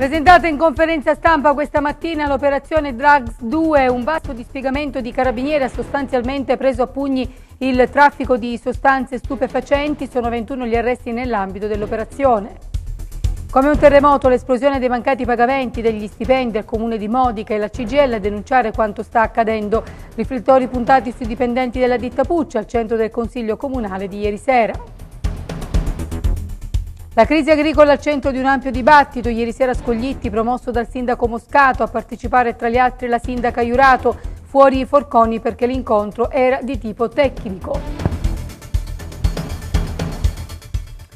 Presentata in conferenza stampa questa mattina l'operazione Drugs 2, un vasto dispiegamento di carabinieri ha sostanzialmente preso a pugni il traffico di sostanze stupefacenti, sono 21 gli arresti nell'ambito dell'operazione. Come un terremoto l'esplosione dei mancati pagamenti degli stipendi al comune di Modica e la CGL a denunciare quanto sta accadendo. Riflettori puntati sui dipendenti della ditta Puccia al centro del Consiglio Comunale di ieri sera. La crisi agricola al centro di un ampio dibattito. Ieri sera Scoglitti, promosso dal sindaco Moscato, a partecipare tra gli altri la sindaca Iurato, fuori i forconi perché l'incontro era di tipo tecnico.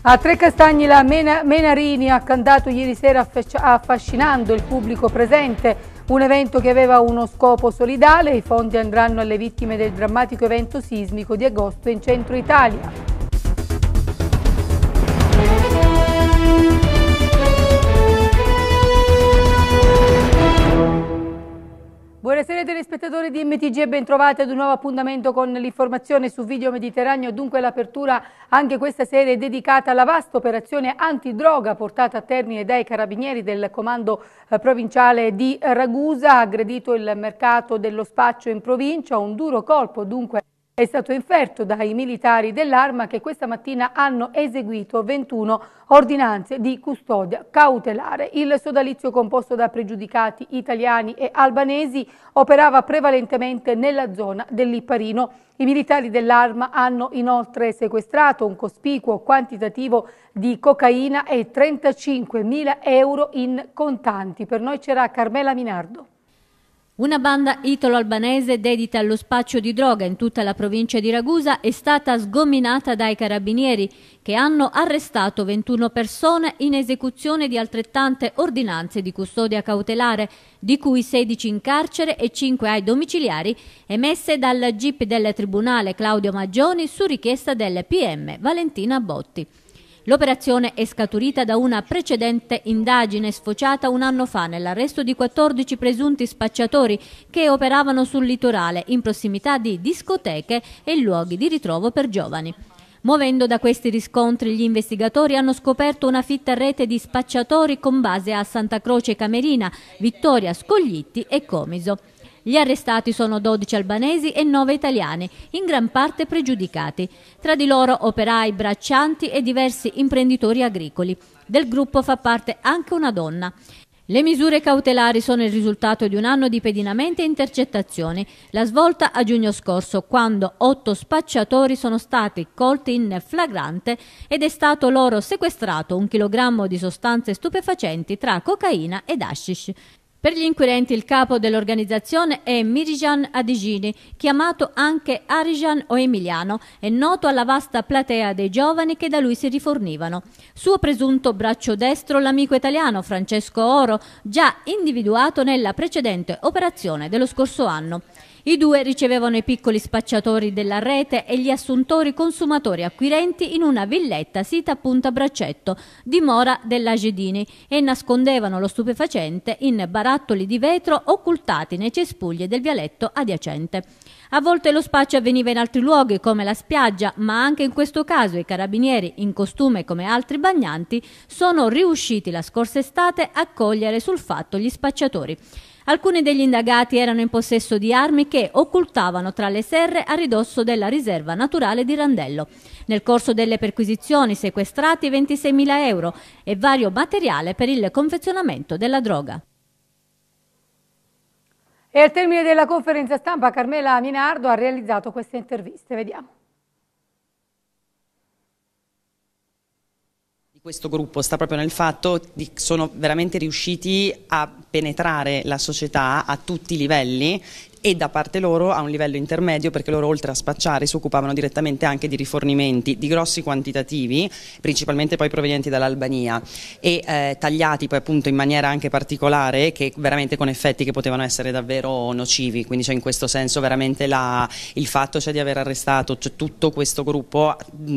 A Tre Castagni la Mena, Menarini ha cantato ieri sera affascinando il pubblico presente, un evento che aveva uno scopo solidale, i fondi andranno alle vittime del drammatico evento sismico di agosto in centro Italia. Telespettatori di MTG e bentrovati ad un nuovo appuntamento con l'informazione su Video Mediterraneo. Dunque l'apertura anche questa sera è dedicata alla vasta operazione antidroga portata a termine dai carabinieri del comando eh, provinciale di Ragusa. Aggredito il mercato dello spaccio in provincia, un duro colpo dunque è stato inferto dai militari dell'arma che questa mattina hanno eseguito 21 ordinanze di custodia cautelare. Il sodalizio composto da pregiudicati italiani e albanesi operava prevalentemente nella zona dell'Ipparino. I militari dell'arma hanno inoltre sequestrato un cospicuo quantitativo di cocaina e 35.000 euro in contanti. Per noi c'era Carmela Minardo. Una banda italo-albanese dedita allo spaccio di droga in tutta la provincia di Ragusa è stata sgominata dai carabinieri che hanno arrestato 21 persone in esecuzione di altrettante ordinanze di custodia cautelare, di cui 16 in carcere e 5 ai domiciliari, emesse dal GIP del Tribunale Claudio Maggioni su richiesta del PM Valentina Botti. L'operazione è scaturita da una precedente indagine sfociata un anno fa nell'arresto di 14 presunti spacciatori che operavano sul litorale in prossimità di discoteche e luoghi di ritrovo per giovani. Muovendo da questi riscontri, gli investigatori hanno scoperto una fitta rete di spacciatori con base a Santa Croce Camerina, Vittoria, Scoglitti e Comiso. Gli arrestati sono 12 albanesi e 9 italiani, in gran parte pregiudicati. Tra di loro operai, braccianti e diversi imprenditori agricoli. Del gruppo fa parte anche una donna. Le misure cautelari sono il risultato di un anno di pedinamenti e intercettazioni. La svolta a giugno scorso, quando otto spacciatori sono stati colti in flagrante ed è stato loro sequestrato un chilogrammo di sostanze stupefacenti tra cocaina ed hashish. Per gli inquirenti il capo dell'organizzazione è Mirijan Adigini, chiamato anche Arijan o Emiliano, è noto alla vasta platea dei giovani che da lui si rifornivano. Suo presunto braccio destro l'amico italiano Francesco Oro, già individuato nella precedente operazione dello scorso anno. I due ricevevano i piccoli spacciatori della rete e gli assuntori consumatori acquirenti in una villetta sita a Punta Braccetto, dimora dell'Agedini, e nascondevano lo stupefacente in barattoli di vetro occultati nei cespugli del vialetto adiacente. A volte lo spaccio avveniva in altri luoghi come la spiaggia, ma anche in questo caso i carabinieri, in costume come altri bagnanti, sono riusciti la scorsa estate a cogliere sul fatto gli spacciatori. Alcuni degli indagati erano in possesso di armi che occultavano tra le serre a ridosso della riserva naturale di Randello. Nel corso delle perquisizioni sequestrati 26.000 euro e vario materiale per il confezionamento della droga. E al termine della conferenza stampa Carmela Minardo ha realizzato queste interviste. Vediamo. Questo gruppo sta proprio nel fatto che sono veramente riusciti a penetrare la società a tutti i livelli e da parte loro a un livello intermedio perché loro oltre a spacciare si occupavano direttamente anche di rifornimenti di grossi quantitativi, principalmente poi provenienti dall'Albania e eh, tagliati poi appunto in maniera anche particolare che veramente con effetti che potevano essere davvero nocivi, quindi cioè in questo senso veramente la, il fatto cioè, di aver arrestato cioè, tutto questo gruppo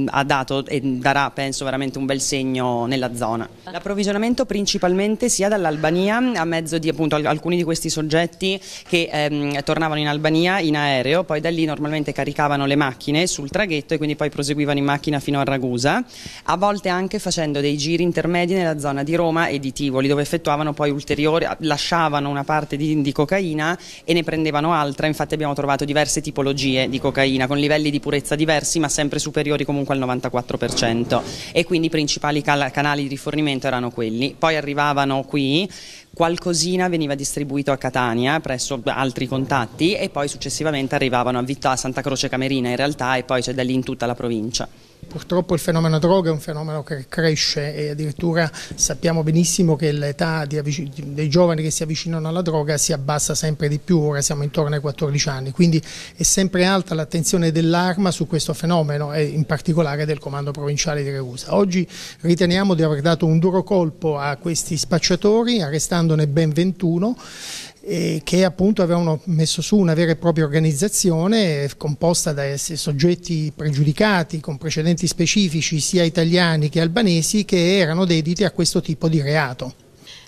ha dato e darà penso veramente un bel segno nella zona. L'approvvigionamento principalmente sia dall'Albania a mezzo di appunto alcuni di questi soggetti che ehm, tornavano in Albania in aereo, poi da lì normalmente caricavano le macchine sul traghetto e quindi poi proseguivano in macchina fino a Ragusa, a volte anche facendo dei giri intermedi nella zona di Roma e di Tivoli, dove effettuavano poi ulteriori, lasciavano una parte di, di cocaina e ne prendevano altra, infatti abbiamo trovato diverse tipologie di cocaina con livelli di purezza diversi ma sempre superiori comunque al 94% e quindi i principali canali di rifornimento erano quelli. Poi arrivavano qui qualcosina veniva distribuito a Catania presso altri contatti e poi successivamente arrivavano a Vitta, a Santa Croce Camerina in realtà e poi c'è da lì in tutta la provincia. Purtroppo il fenomeno droga è un fenomeno che cresce e addirittura sappiamo benissimo che l'età dei giovani che si avvicinano alla droga si abbassa sempre di più, ora siamo intorno ai 14 anni, quindi è sempre alta l'attenzione dell'arma su questo fenomeno e in particolare del comando provinciale di Reusa. Oggi riteniamo di aver dato un duro colpo a questi spacciatori, arrestandone ben 21 eh, che appunto avevano messo su una vera e propria organizzazione composta da soggetti pregiudicati con precedenti specifici sia italiani che albanesi che erano dediti a questo tipo di reato.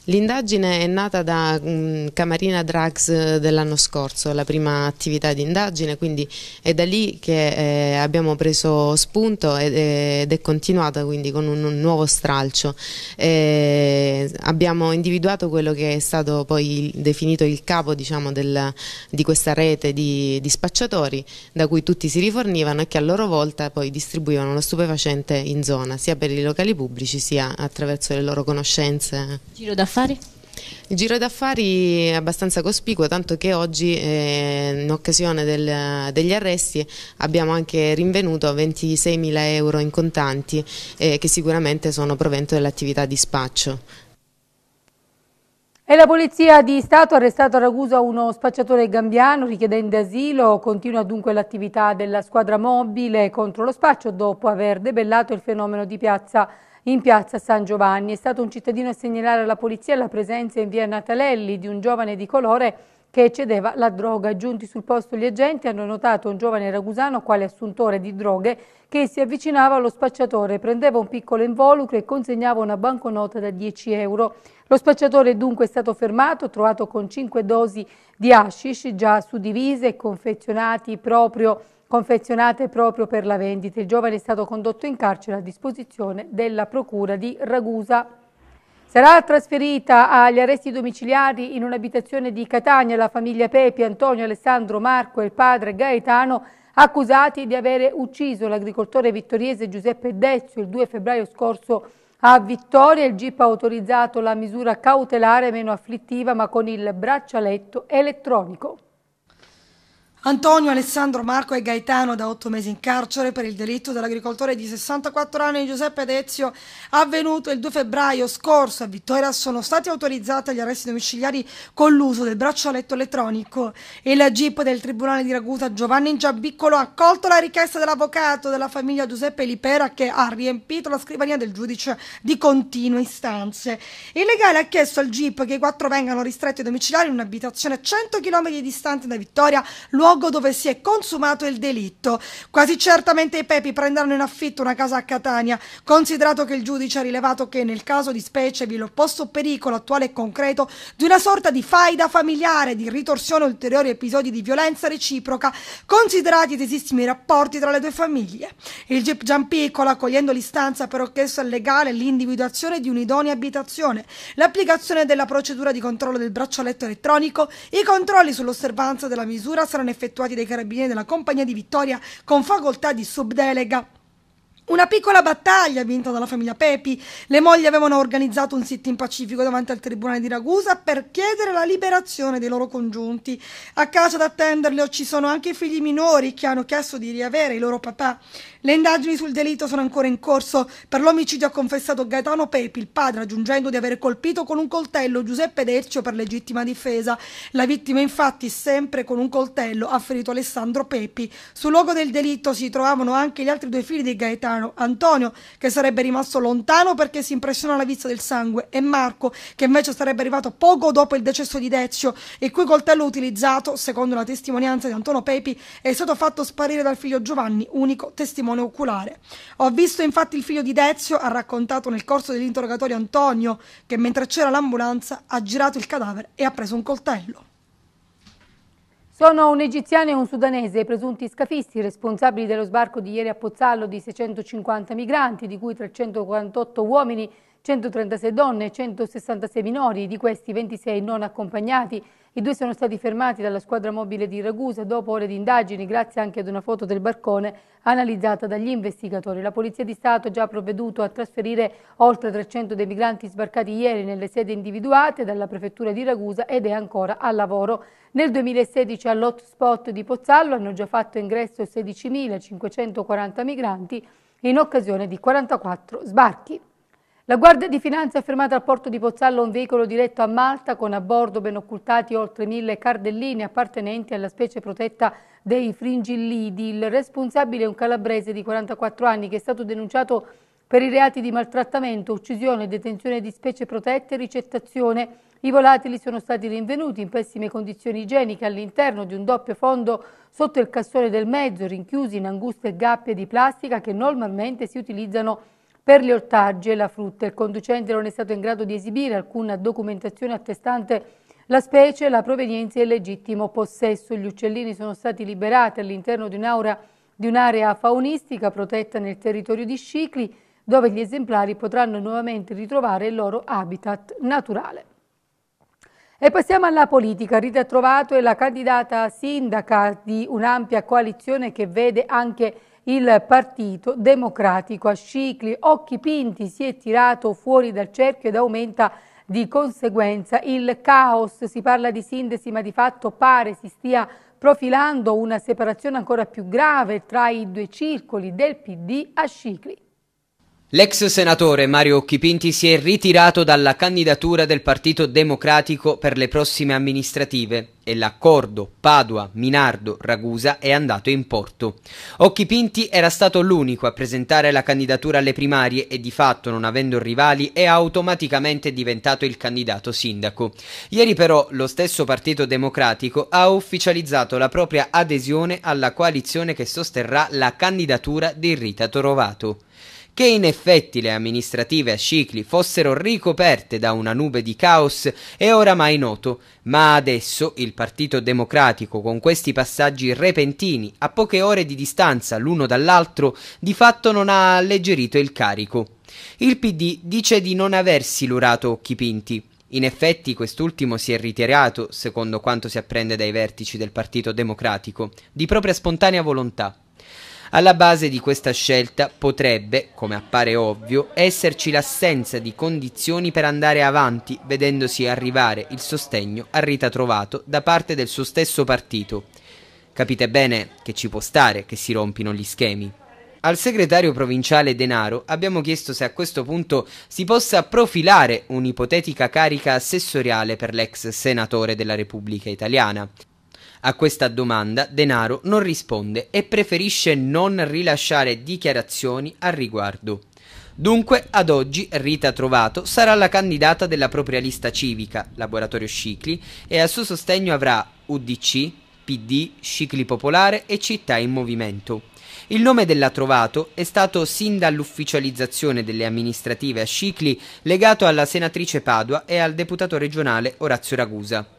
L'indagine è nata da um, Camarina Drugs eh, dell'anno scorso, la prima attività di indagine, quindi è da lì che eh, abbiamo preso spunto ed, ed, è continuata quindi con un, un nuovo stralcio. Eh, abbiamo individuato quello che è stato poi definito il capo diciamo, del, di questa rete di, di, spacciatori da cui tutti si rifornivano e che a loro volta poi distribuivano lo stupefacente in zona, sia per i locali pubblici sia attraverso le loro conoscenze. Giro d'affari? Il giro d'affari è abbastanza cospicuo, tanto che oggi eh, in occasione del, degli arresti abbiamo anche rinvenuto 26 mila euro in contanti eh, che sicuramente sono provento dell'attività di spaccio. E la Polizia di Stato ha arrestato a Ragusa uno spacciatore gambiano richiedente asilo, continua dunque l'attività della squadra mobile contro lo spaccio dopo aver debellato il fenomeno di piazza in piazza San Giovanni. È stato un cittadino a segnalare alla polizia la presenza in via Natalelli di un giovane di colore che eccedeva la droga. Giunti sul posto gli agenti hanno notato un giovane ragusano quale assuntore di droghe che si avvicinava allo spacciatore, prendeva un piccolo involucro e consegnava una banconota da 10 euro. Lo spacciatore dunque è stato fermato, trovato con 5 dosi di hashish già suddivise e confezionati proprio confezionate proprio per la vendita. Il giovane è stato condotto in carcere a disposizione della Procura di Ragusa. Sarà trasferita agli arresti domiciliari in un'abitazione di Catania la famiglia Pepi, Antonio, Alessandro, Marco e il padre Gaetano accusati di avere ucciso l'agricoltore vittoriese Giuseppe Dezio il 2 febbraio scorso a Vittoria. Il GIP ha autorizzato la misura cautelare meno afflittiva ma con il braccialetto elettronico. Antonio, Alessandro, Marco e Gaetano da otto mesi in carcere per il delitto dell'agricoltore di 64 anni Giuseppe Dezio avvenuto il 2 febbraio scorso a Vittoria sono stati autorizzati agli arresti domiciliari con l'uso del braccialetto elettronico. Il GIP del Tribunale di Ragusa Giovanni Giambiccolo ha accolto la richiesta dell'avvocato della famiglia Giuseppe Lipera che ha riempito la scrivania del giudice di continue istanze. Il legale ha chiesto al GIP che i quattro vengano ristretti domiciliari in un'abitazione 100 km distante da Vittoria, luogo luogo dove si è consumato il delitto. Quasi certamente i Pepi prenderanno in affitto una casa a Catania, considerato che il giudice ha rilevato che nel caso di specie vi è l'opposto pericolo attuale e concreto di una sorta di faida familiare, di ritorsione ulteriori episodi di violenza reciproca, considerati i tesissimi rapporti tra le due famiglie. Il GIP Giampiccolo, accogliendo l'istanza, però chiesto al legale l'individuazione di un'idonea abitazione, l'applicazione della procedura di controllo del braccialetto elettronico, i controlli sull'osservanza della misura saranno effettuati effettuati dai carabinieri della Compagnia di Vittoria con facoltà di subdelega. Una piccola battaglia vinta dalla famiglia Pepi. Le mogli avevano organizzato un sit-in pacifico davanti al tribunale di Ragusa per chiedere la liberazione dei loro congiunti. A casa ad attenderle ci sono anche i figli minori che hanno chiesto di riavere i loro papà. Le indagini sul delitto sono ancora in corso. Per l'omicidio ha confessato Gaetano Pepi, il padre, aggiungendo di aver colpito con un coltello Giuseppe Dercio per legittima difesa. La vittima, infatti, sempre con un coltello, ha ferito Alessandro Pepi. Sul luogo del delitto si trovavano anche gli altri due figli di Gaetano, Antonio, che sarebbe rimasto lontano perché si impressiona alla vista del sangue, e Marco, che invece sarebbe arrivato poco dopo il decesso di Dezio, il cui coltello utilizzato, secondo la testimonianza di Antonio Pepi, è stato fatto sparire dal figlio Giovanni, unico testimone testimone oculare. Ho visto infatti il figlio di Dezio, ha raccontato nel corso dell'interrogatorio Antonio, che mentre c'era l'ambulanza ha girato il cadavere e ha preso un coltello. Sono un egiziano e un sudanese, presunti scafisti, responsabili dello sbarco di ieri a Pozzallo di 650 migranti, di cui 348 uomini 136 donne e 166 minori, di questi 26 non accompagnati. I due sono stati fermati dalla squadra mobile di Ragusa dopo ore di indagini, grazie anche ad una foto del barcone analizzata dagli investigatori. La Polizia di Stato ha già provveduto a trasferire oltre 300 dei migranti sbarcati ieri nelle sedi individuate dalla Prefettura di Ragusa ed è ancora al lavoro. Nel 2016 all'hotspot di Pozzallo hanno già fatto ingresso 16.540 migranti in occasione di 44 sbarchi. La Guardia di Finanza ha fermato al porto di Pozzallo un veicolo diretto a Malta con a bordo ben occultati oltre mille cardellini appartenenti alla specie protetta dei fringillidi. Il responsabile è un calabrese di 44 anni che è stato denunciato per i reati di maltrattamento, uccisione, detenzione di specie protette e ricettazione. I volatili sono stati rinvenuti in pessime condizioni igieniche all'interno di un doppio fondo sotto il cassone del mezzo, rinchiusi in anguste gabbie di plastica che normalmente si utilizzano per gli ortaggi e la frutta il conducente non è stato in grado di esibire alcuna documentazione attestante la specie, la provenienza e il legittimo possesso. Gli uccellini sono stati liberati all'interno di un'area faunistica protetta nel territorio di Scicli, dove gli esemplari potranno nuovamente ritrovare il loro habitat naturale. E passiamo alla politica. Rita Trovato è la candidata sindaca di un'ampia coalizione che vede anche il Partito Democratico a Scicli, occhi pinti, si è tirato fuori dal cerchio ed aumenta di conseguenza il caos. Si parla di sintesi ma di fatto pare si stia profilando una separazione ancora più grave tra i due circoli del PD a Scicli. L'ex senatore Mario Occhipinti si è ritirato dalla candidatura del Partito Democratico per le prossime amministrative e l'accordo Padua-Minardo-Ragusa è andato in porto. Occhipinti era stato l'unico a presentare la candidatura alle primarie e di fatto, non avendo rivali, è automaticamente diventato il candidato sindaco. Ieri però lo stesso Partito Democratico ha ufficializzato la propria adesione alla coalizione che sosterrà la candidatura di Rita Torovato. Che in effetti le amministrative a Scicli fossero ricoperte da una nube di caos è oramai noto, ma adesso il Partito Democratico con questi passaggi repentini, a poche ore di distanza l'uno dall'altro, di fatto non ha alleggerito il carico. Il PD dice di non aversi lurato occhi pinti. In effetti quest'ultimo si è ritirato, secondo quanto si apprende dai vertici del Partito Democratico, di propria spontanea volontà. Alla base di questa scelta potrebbe, come appare ovvio, esserci l'assenza di condizioni per andare avanti, vedendosi arrivare il sostegno a Rita Trovato da parte del suo stesso partito. Capite bene che ci può stare che si rompino gli schemi. Al segretario provinciale Denaro abbiamo chiesto se a questo punto si possa profilare un'ipotetica carica assessoriale per l'ex senatore della Repubblica Italiana. A questa domanda Denaro non risponde e preferisce non rilasciare dichiarazioni al riguardo. Dunque, ad oggi Rita Trovato sarà la candidata della propria lista civica, Laboratorio Scicli, e al suo sostegno avrà UDC, PD, Scicli Popolare e Città in Movimento. Il nome della Trovato è stato sin dall'ufficializzazione delle amministrative a Scicli legato alla senatrice Padua e al deputato regionale Orazio Ragusa.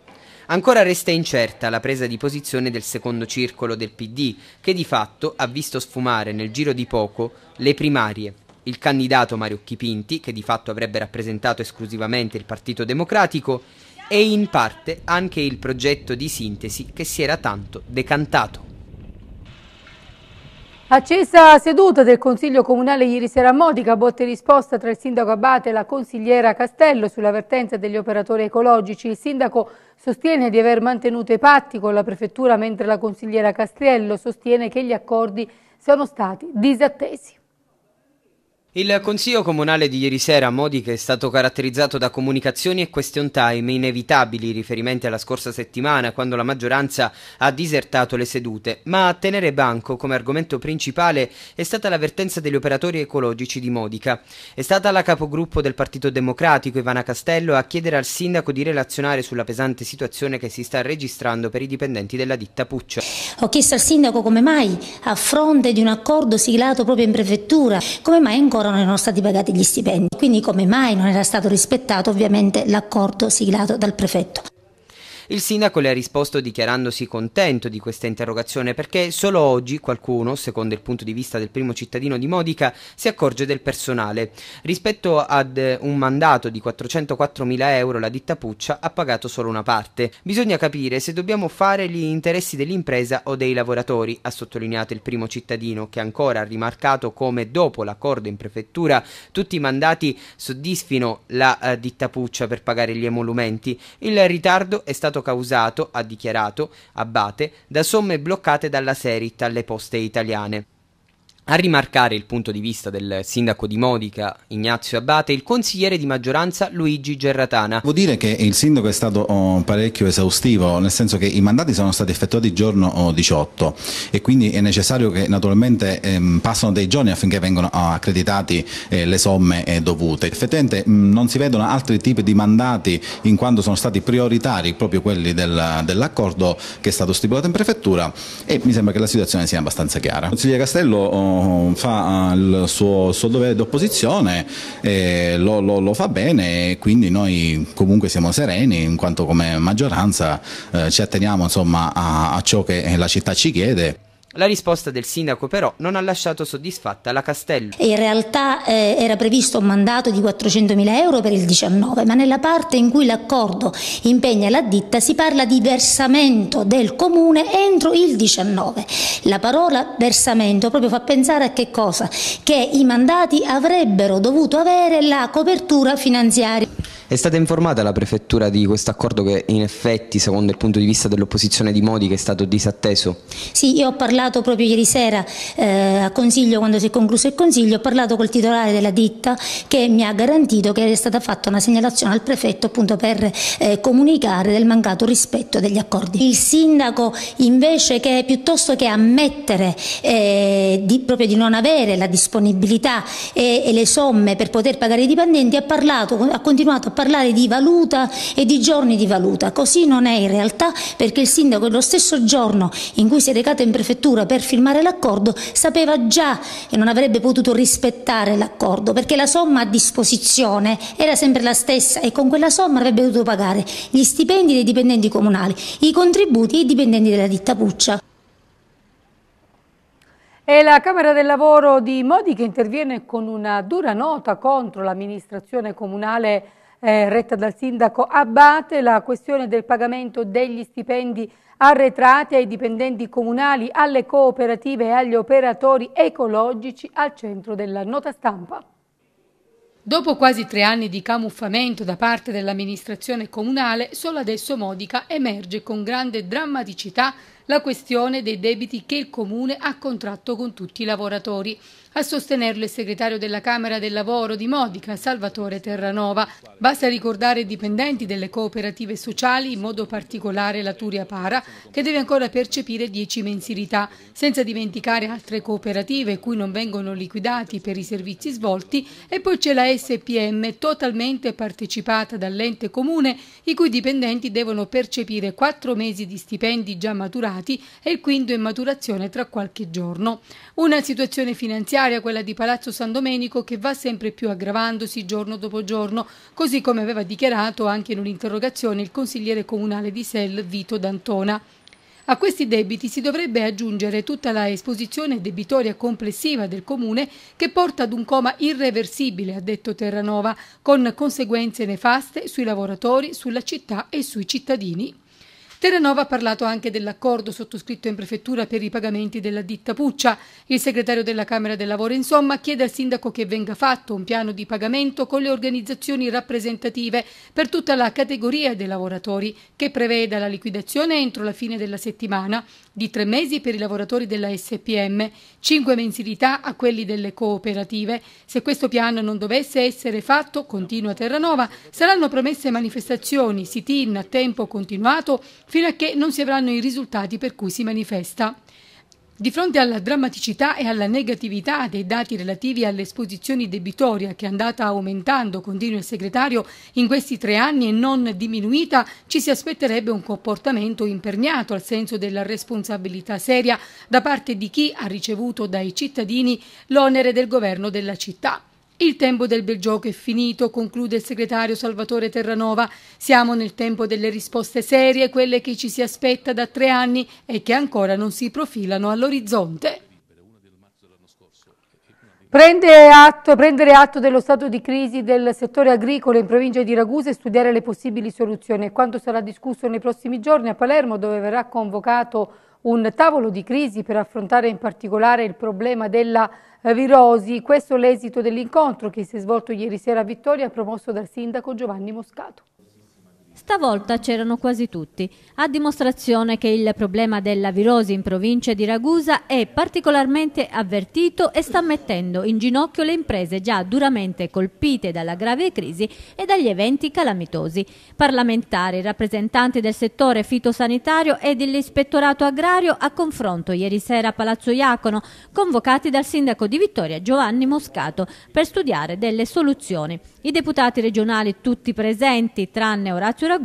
Ancora resta incerta la presa di posizione del secondo circolo del PD, che di fatto ha visto sfumare nel giro di poco le primarie. Il candidato Mario Chipinti, che di fatto avrebbe rappresentato esclusivamente il Partito Democratico, e in parte anche il progetto di sintesi che si era tanto decantato. Accesa seduta del Consiglio Comunale ieri sera a Modica, botte risposta tra il Sindaco Abate e la consigliera Castello sull'avvertenza degli operatori ecologici. Il Sindaco sostiene di aver mantenuto i patti con la Prefettura mentre la consigliera Castello sostiene che gli accordi sono stati disattesi. Il Consiglio Comunale di ieri sera a Modica è stato caratterizzato da comunicazioni e question time inevitabili riferimenti alla scorsa settimana quando la maggioranza ha disertato le sedute, ma a tenere banco come argomento principale è stata l'avvertenza degli operatori ecologici di Modica. È stata la capogruppo del Partito Democratico Ivana Castello a chiedere al sindaco di relazionare sulla pesante situazione che si sta registrando per i dipendenti della ditta Puccia. Ho chiesto al sindaco come mai a fronte di un accordo siglato proprio in prefettura, come mai ancora ancora non erano stati pagati gli stipendi, quindi come mai non era stato rispettato ovviamente l'accordo siglato dal prefetto. Il sindaco le ha risposto dichiarandosi contento di questa interrogazione perché solo oggi qualcuno, secondo il punto di vista del primo cittadino di Modica, si accorge del personale. Rispetto ad un mandato di 404 mila euro la ditta Puccia ha pagato solo una parte. Bisogna capire se dobbiamo fare gli interessi dell'impresa o dei lavoratori, ha sottolineato il primo cittadino che ancora ha rimarcato come dopo l'accordo in prefettura tutti i mandati soddisfino la uh, ditta Puccia per pagare gli emolumenti. Il ritardo è stato causato, ha dichiarato Abate, da somme bloccate dalla Serit alle poste italiane. A rimarcare il punto di vista del sindaco di Modica, Ignazio Abate, il consigliere di maggioranza Luigi Gerratana. Devo dire che il sindaco è stato oh, parecchio esaustivo, nel senso che i mandati sono stati effettuati giorno oh, 18 e quindi è necessario che naturalmente ehm, passano dei giorni affinché vengano accreditati eh, le somme eh, dovute. Effettivamente mh, non si vedono altri tipi di mandati in quanto sono stati prioritari proprio quelli del, dell'accordo che è stato stipulato in prefettura e mi sembra che la situazione sia abbastanza chiara. Consigliere Castello oh, fa il suo, suo dovere di opposizione, eh, lo, lo, lo, fa bene e quindi noi comunque siamo sereni in quanto come maggioranza eh, ci atteniamo insomma, a, a ciò che la città ci chiede. La risposta del sindaco però non ha lasciato soddisfatta la Castello. In realtà eh, era previsto un mandato di 400.000 euro per il 19, ma nella parte in cui l'accordo impegna la ditta si parla di versamento del comune entro il 19. La parola versamento proprio fa pensare a che cosa? Che i mandati avrebbero dovuto avere la copertura finanziaria. È stata informata la prefettura di questo accordo che in effetti, secondo il punto di vista dell'opposizione di Modi, che è stato disatteso? Sì, io ho parlato proprio ieri sera eh, a Consiglio, quando si è concluso il Consiglio, ho parlato col titolare della ditta che mi ha garantito che è stata fatta una segnalazione al prefetto appunto per eh, comunicare del mancato rispetto degli accordi. Il sindaco invece che piuttosto che ammettere eh, di, proprio di non avere la disponibilità e, e, le somme per poter pagare i dipendenti ha, parlato, ha continuato a parlare di valuta e di giorni di valuta. Così non è in realtà perché il sindaco lo stesso giorno in cui si è recato in prefettura per firmare l'accordo sapeva già che non avrebbe potuto rispettare l'accordo perché la somma a disposizione era sempre la stessa e con quella somma avrebbe dovuto pagare gli stipendi dei dipendenti comunali, i contributi ai dipendenti della ditta Puccia. E la Camera del Lavoro di Modi che interviene con una dura nota contro l'amministrazione comunale eh, retta dal sindaco Abate, la questione del pagamento degli stipendi arretrati ai dipendenti comunali, alle cooperative e agli operatori ecologici al centro della nota stampa. Dopo quasi tre anni di camuffamento da parte dell'amministrazione comunale, solo adesso Modica emerge con grande drammaticità la questione dei debiti che il Comune ha contratto con tutti i lavoratori. A sostenerlo il segretario della Camera del Lavoro di Modica, Salvatore Terranova. Basta ricordare i dipendenti delle cooperative sociali, in modo particolare la Turia Para, che deve ancora percepire 10 mensilità, senza dimenticare altre cooperative cui non vengono liquidati per i servizi svolti e poi c'è la SPM totalmente partecipata dall'ente comune, i cui dipendenti devono percepire 4 mesi di stipendi già maturati e il quinto in maturazione tra qualche giorno. Una situazione finanziaria quella di Palazzo San Domenico, che va sempre più aggravandosi giorno dopo giorno, così come aveva dichiarato anche in un'interrogazione il consigliere comunale di Sel Vito D'Antona. A questi debiti si dovrebbe aggiungere tutta la esposizione debitoria complessiva del comune che porta ad un coma irreversibile, ha detto Terranova, con conseguenze nefaste sui lavoratori, sulla città e sui cittadini. Terranova ha parlato anche dell'accordo sottoscritto in prefettura per i pagamenti della ditta Puccia. Il segretario della Camera del Lavoro, insomma, chiede al sindaco che venga fatto un piano di pagamento con le organizzazioni rappresentative per tutta la categoria dei lavoratori, che preveda la liquidazione entro la fine della settimana di tre mesi per i lavoratori della SPM, cinque mensilità a quelli delle cooperative. Se questo piano non dovesse essere fatto, continua Terranova, saranno promesse manifestazioni, sit-in a tempo continuato fino a che non si avranno i risultati per cui si manifesta. Di fronte alla drammaticità e alla negatività dei dati relativi all'esposizione debitoria che è andata aumentando, continua il segretario, in questi tre anni e non diminuita, ci si aspetterebbe un comportamento imperniato al senso della responsabilità seria da parte di chi ha ricevuto dai cittadini l'onere del governo della città. Il tempo del bel gioco è finito, conclude il segretario Salvatore Terranova. Siamo nel tempo delle risposte serie, quelle che ci si aspetta da tre anni e che ancora non si profilano all'orizzonte. Atto, prendere atto, dello stato di crisi del settore agricolo in provincia di Ragusa e studiare le possibili soluzioni quanto sarà discusso nei prossimi giorni a Palermo dove verrà convocato un tavolo di crisi per affrontare in particolare il problema della virosi. Questo è l'esito dell'incontro che si è svolto ieri sera a Vittoria promosso dal sindaco Giovanni Moscato. Stavolta c'erano quasi tutti, a dimostrazione che il problema della virosi in provincia di Ragusa è particolarmente avvertito e sta mettendo in ginocchio le imprese già duramente colpite dalla grave crisi e dagli eventi calamitosi. Parlamentari, rappresentanti del settore fitosanitario e dell'ispettorato agrario a confronto ieri sera a Palazzo Iacono, convocati dal sindaco di Vittoria Giovanni Moscato per studiare delle soluzioni. I deputati regionali tutti presenti, tranne Orazio Ragusa,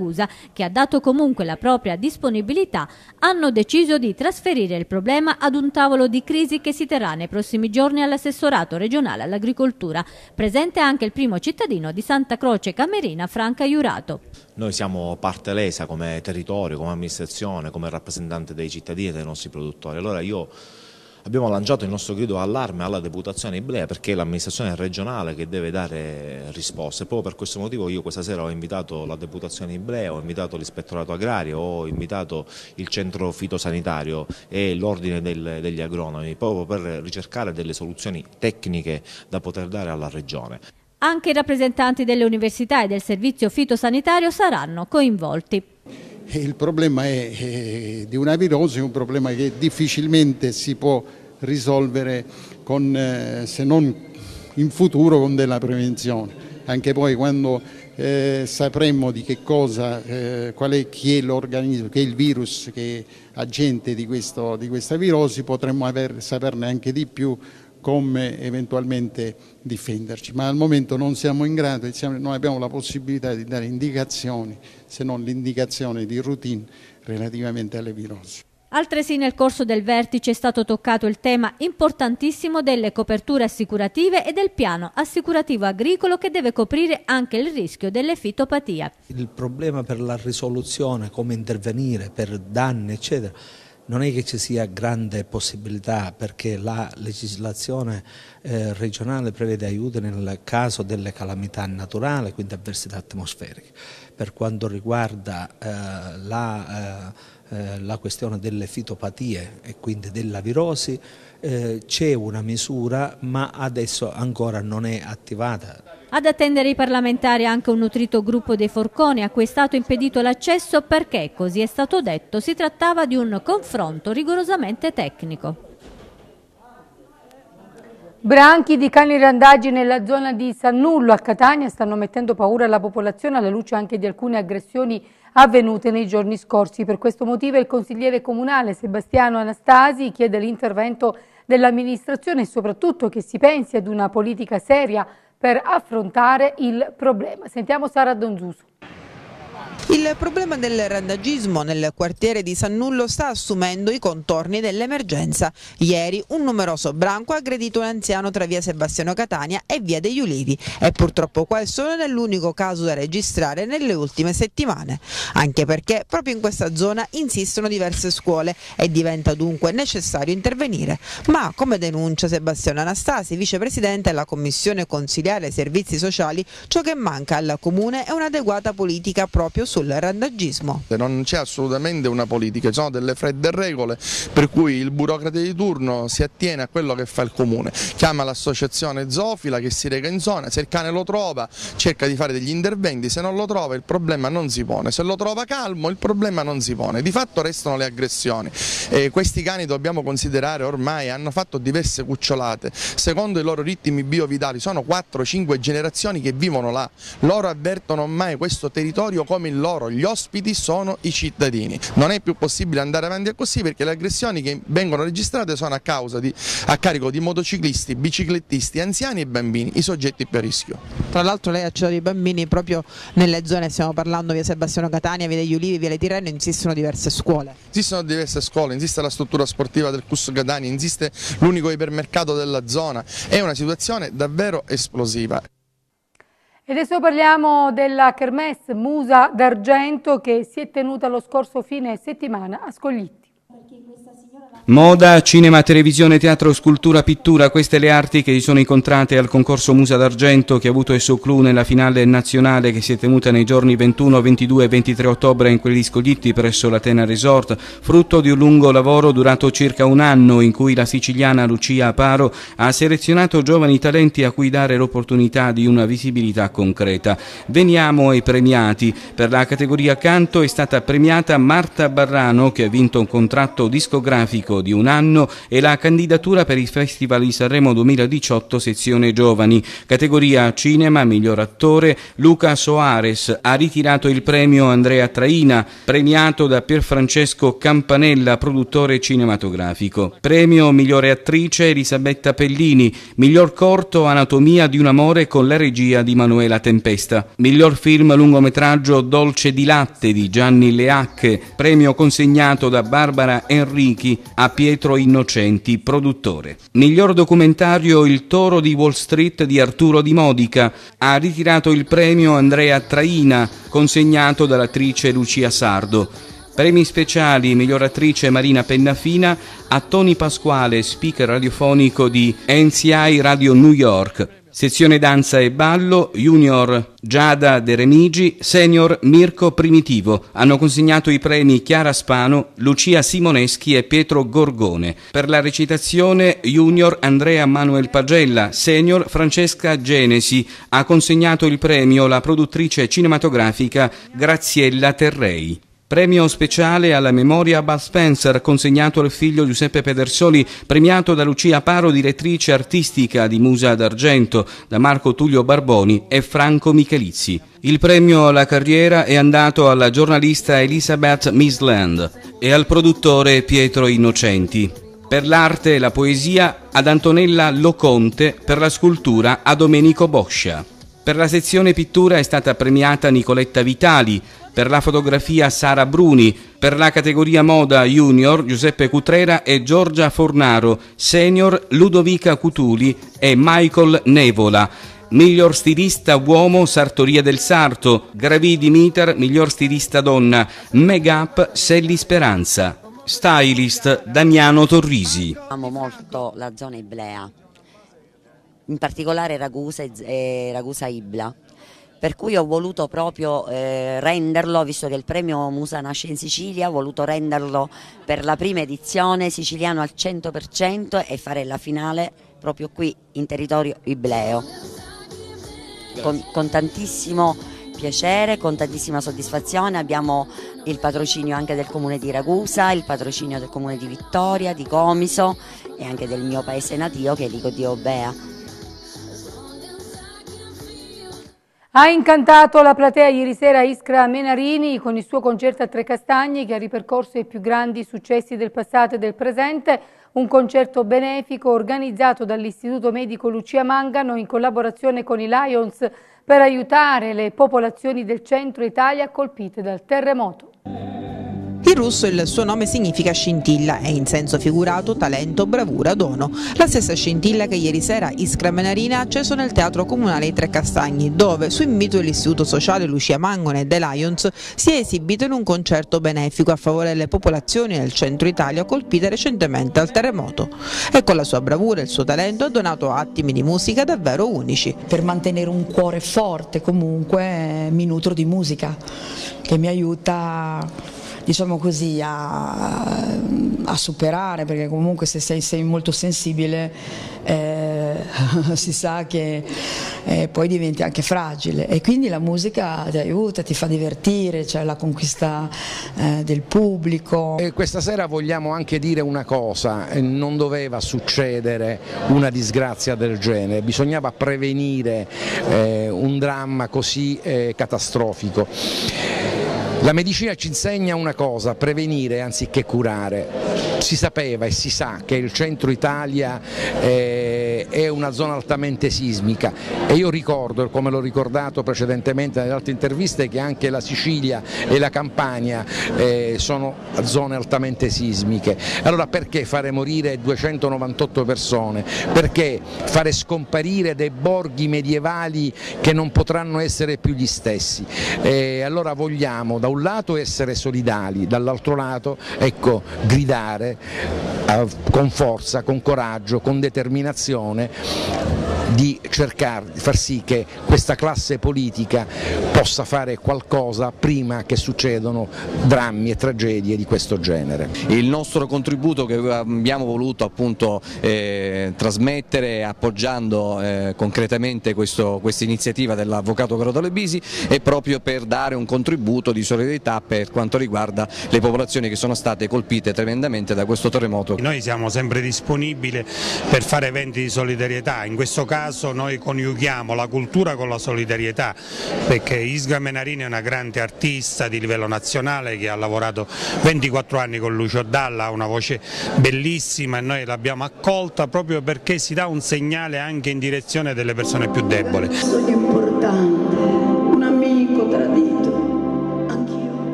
che ha dato comunque la propria disponibilità, hanno deciso di trasferire il problema ad un tavolo di crisi che si terrà nei prossimi giorni all'assessorato regionale all'agricoltura. Presente anche il primo cittadino di Santa Croce Camerina, Franca Iurato. Noi siamo parte lesa come territorio, come amministrazione, come rappresentante dei cittadini e dei nostri produttori. Allora io abbiamo lanciato il nostro grido allarme alla deputazione Iblea perché è l'amministrazione regionale che deve dare risposte. Proprio per questo motivo io questa sera ho invitato la deputazione Iblea, ho invitato l'ispettorato agrario, ho invitato il centro fitosanitario e l'ordine degli agronomi proprio per ricercare delle soluzioni tecniche da poter dare alla regione. Anche i rappresentanti delle università e del servizio fitosanitario saranno coinvolti. Il problema è, è di una virosi, un problema che difficilmente si può risolvere con, eh, se non in futuro con della prevenzione. Anche poi quando eh, sapremmo di che cosa, eh, qual è, chi è l'organismo, che è il virus che è agente di, questo, di questa virosi, potremmo aver, saperne anche di più come eventualmente difenderci, ma al momento non siamo in grado e non abbiamo la possibilità di dare indicazioni, se non l'indicazione di routine relativamente alle virosi. Altresì nel corso del vertice è stato toccato il tema importantissimo delle coperture assicurative e del piano assicurativo agricolo che deve coprire anche il rischio delle fitopatie. Il problema per la risoluzione, come intervenire per danni eccetera, non è che ci sia grande possibilità perché la legislazione eh, regionale prevede aiuti nel caso delle calamità naturali, quindi avversità atmosferiche. Per quanto riguarda eh, la, eh, eh la, questione delle fitopatie e quindi della virosi, eh, c'è una misura ma adesso ancora non è attivata. Ad attendere i parlamentari anche un nutrito gruppo dei forconi a cui è stato impedito l'accesso perché, così è stato detto, si trattava di un confronto rigorosamente tecnico. Branchi di cani randaggi nella zona di Sannullo a Catania stanno mettendo paura alla popolazione alla luce anche di alcune aggressioni avvenute nei giorni scorsi. Per questo motivo il consigliere comunale Sebastiano Anastasi chiede l'intervento dell'amministrazione e soprattutto che si pensi ad una politica seria per affrontare il problema. Sentiamo Sara Donzuso. Il problema del randagismo nel quartiere di Sannullo sta assumendo i contorni dell'emergenza. Ieri un numeroso branco ha aggredito un anziano tra via Sebastiano Catania e via degli Ulivi e purtroppo questo non è l'unico caso da registrare nelle ultime settimane, anche perché proprio in questa zona insistono diverse scuole e diventa dunque necessario intervenire. Ma come denuncia Sebastiano Anastasi, vicepresidente della Commissione Consiliare Servizi Sociali, ciò che manca al Comune è un'adeguata politica proprio su sul randagismo. Non c'è assolutamente una politica, ci sono delle fredde regole per cui il burocrate di turno si attiene a quello che fa il comune, chiama l'associazione zoofila che si rega in zona, se il cane lo trova cerca di fare degli interventi, se non lo trova il problema non si pone, se lo trova calmo il problema non si pone, di fatto restano le aggressioni. E questi cani dobbiamo considerare ormai hanno fatto diverse cucciolate, secondo i loro ritmi biovitali sono 4-5 generazioni che vivono là, loro avvertono ormai questo territorio come il loro gli ospiti sono i cittadini. Non è più possibile andare avanti così perché le aggressioni che vengono registrate sono a, causa di, a carico di motociclisti, biciclettisti, anziani e bambini, i soggetti più a rischio. Tra l'altro lei ha citato i bambini proprio nelle zone, stiamo parlando via Sebastiano Catania, via degli Ulivi, via Le Tirreno, insistono diverse scuole. Esistono diverse scuole, insiste la struttura sportiva del CUS Catania, insiste l'unico ipermercato della zona, è una situazione davvero esplosiva. E adesso parliamo della Kermesse Musa d'Argento che si è tenuta lo scorso fine settimana a Scoglitti. Moda, cinema, televisione, teatro, scultura, pittura, queste le arti che si sono incontrate al concorso Musa d'Argento che ha avuto il suo clou nella finale nazionale che si è tenuta nei giorni 21, 22 e 23 ottobre in quelli Scoglitti presso l'Atena Resort, frutto di un lungo lavoro durato circa un anno in cui la siciliana Lucia Aparo ha selezionato giovani talenti a cui dare l'opportunità di una visibilità concreta. Veniamo ai premiati. Per la categoria canto è stata premiata Marta Barrano che ha vinto un contratto discografico di un anno e la candidatura per il Festival di Sanremo 2018 sezione giovani. Categoria cinema, miglior attore, Luca Soares ha ritirato il premio Andrea Traina, premiato da Pierfrancesco Campanella, produttore cinematografico. Premio migliore attrice Elisabetta Pellini, miglior corto Anatomia di un amore con la regia di Manuela Tempesta. Miglior film lungometraggio Dolce di latte di Gianni Leacche, premio consegnato da Barbara Enrichi a Pietro Innocenti, produttore. Miglior documentario Il toro di Wall Street di Arturo Di Modica ha ritirato il premio Andrea Traina, consegnato dall'attrice Lucia Sardo. Premi speciali miglior attrice Marina Pennafina a Tony Pasquale, speaker radiofonico di NCI Radio New York. Sezione danza e ballo, junior Giada De Remigi, senior Mirko Primitivo. Hanno consegnato i premi Chiara Spano, Lucia Simoneschi e Pietro Gorgone. Per la recitazione junior Andrea Manuel Pagella, senior Francesca Genesi. Ha consegnato il premio la produttrice cinematografica Graziella Terrei. Premio speciale alla memoria Bud Spencer consegnato al figlio Giuseppe Pedersoli, premiato da Lucia Paro, direttrice artistica di Musa d'Argento, da Marco Tullio Barboni e Franco Michelizzi. Il premio alla carriera è andato alla giornalista Elizabeth Misland e al produttore Pietro Innocenti. Per l'arte e la poesia ad Antonella Loconte, per la scultura a Domenico Boscia. Per la sezione pittura è stata premiata Nicoletta Vitali, per la fotografia Sara Bruni, per la categoria moda junior Giuseppe Cutrera e Giorgia Fornaro, senior Ludovica Cutuli e Michael Nevola. Miglior stilista uomo Sartoria del Sarto, Gravi Dimiter miglior stilista donna, Up Selli Speranza, stylist Damiano Torrisi. Amo molto la zona Iblea, in particolare Ragusa e Ragusa Ibla per cui ho voluto proprio eh, renderlo, visto che il premio Musa nasce in Sicilia, ho voluto renderlo per la prima edizione siciliano al 100% e fare la finale proprio qui in territorio ibleo. Con, con tantissimo piacere, con tantissima soddisfazione, abbiamo il patrocinio anche del comune di Ragusa, il patrocinio del comune di Vittoria, di Comiso e anche del mio paese natio che è Lico di Obea. Ha incantato la platea ieri sera Iskra Menarini con il suo concerto a Tre Castagni che ha ripercorso i più grandi successi del passato e del presente, un concerto benefico organizzato dall'Istituto Medico Lucia Mangano in collaborazione con i Lions per aiutare le popolazioni del centro Italia colpite dal terremoto. In russo il suo nome significa scintilla e in senso figurato talento, bravura, dono. La stessa scintilla che ieri sera Iskra Menarina ha acceso nel Teatro Comunale di Tre Castagni, dove, su invito dell'Istituto Sociale Lucia Mangone e The Lions, si è esibito in un concerto benefico a favore delle popolazioni del centro Italia colpite recentemente dal terremoto. E con la sua bravura e il suo talento ha donato attimi di musica davvero unici. Per mantenere un cuore forte comunque mi nutro di musica che mi aiuta diciamo così, a, a, superare, perché comunque se sei, sei molto sensibile eh, si sa che eh, poi diventi anche fragile e quindi la musica ti aiuta, ti fa divertire, c'è cioè la conquista eh, del pubblico. E questa sera vogliamo anche dire una cosa, non doveva succedere una disgrazia del genere, bisognava prevenire eh, un dramma così eh, catastrofico La medicina ci insegna una cosa, prevenire anziché curare. Si sapeva e si sa che il centro Italia eh, è una zona altamente sismica e io ricordo, come l'ho ricordato precedentemente nelle altre interviste, che anche la Sicilia e la Campania eh, sono zone altamente sismiche. Allora perché fare morire 298 persone? Perché fare scomparire dei borghi medievali che non potranno essere più gli stessi? Eh, allora vogliamo da un lato essere solidali, dall'altro lato ecco, gridare eh, con forza, con coraggio, con determinazione ね di cercare di far sì che questa classe politica possa fare qualcosa prima che succedano drammi e tragedie di questo genere. Il nostro contributo che abbiamo voluto appunto eh, trasmettere appoggiando eh, concretamente questa iniziativa dell'Avvocato Carotale Bisi è proprio per dare un contributo di solidarietà per quanto riguarda le popolazioni che sono state colpite tremendamente da questo terremoto. Noi siamo sempre disponibili per fare eventi di solidarietà, in questo caso noi coniughiamo la cultura con la solidarietà perché Isga Menarini è una grande artista di livello nazionale che ha lavorato 24 anni con Lucio Dalla, ha una voce bellissima e noi l'abbiamo accolta proprio perché si dà un segnale anche in direzione delle persone più deboli.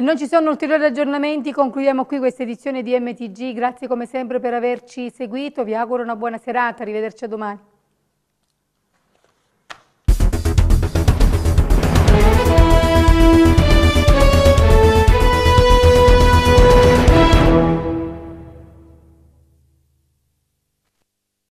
E non ci sono ulteriori aggiornamenti, concludiamo qui questa edizione di MTG, grazie come sempre per averci seguito, vi auguro una buona serata, arrivederci a domani.